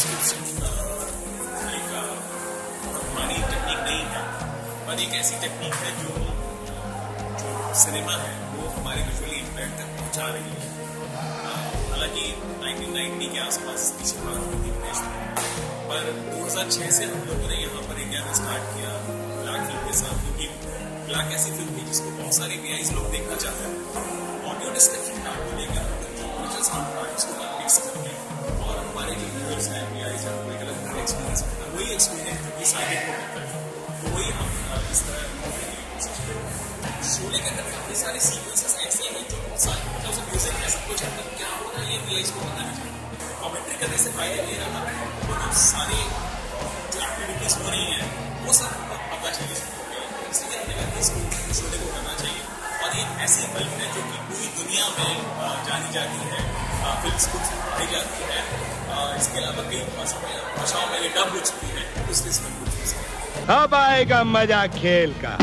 इसमें हमारी टेक्निक नहीं है। पर एक ऐसी टेक्निक है जो जो सिनेमा है, वो हमारे विजुअली इम्पैक्ट तक पहुँचा रही है। हालाँकि 1990 के आसपास इसकी शुरुआत हुई थी। विदेश में पर 2006 से हम लोगों ने यहाँ पर एक में स्टार्ट किया ब्लैक फ़िल्म के साथ, क्योंकि ब्लैक ऐसी फ़िल्म थी जिसको बहुत सारे वी लोग देखना चाहते हैं ऑडियो डिस्क्रिप्शन कार्ड को लेकर, जो ओरिजिनल साउंड कार्ड उसको मिक्स करके और हमारे जो व्यूअर्स हैं कि को होता है वही हम इस तरह शोले के अंदर काफ़ी सारे सीक्वेंसेस ऐसे हैं जो बहुत सारे मतलब उसमें म्यूज़िक है सब कुछ है क्या हो रहा है ये वी को पता नहीं चलता कमेंट्री करने से फ़ायदा ये रहा जो सारे जो एक्टिविटीज़ हो रही हैं वो सब पता चले इसलिए हमने कि इसको शोले को करना चाहिए और एक ऐसी फ़िल्म है जो कि पूरी दुनिया में जानी जाती है फ़िल्म स्कूल से पढ़ाई जाती है इसके अलावा कई भाषाओं में ये डब हो चुकी है। कुछ अब आएगा मज़ा खेल का।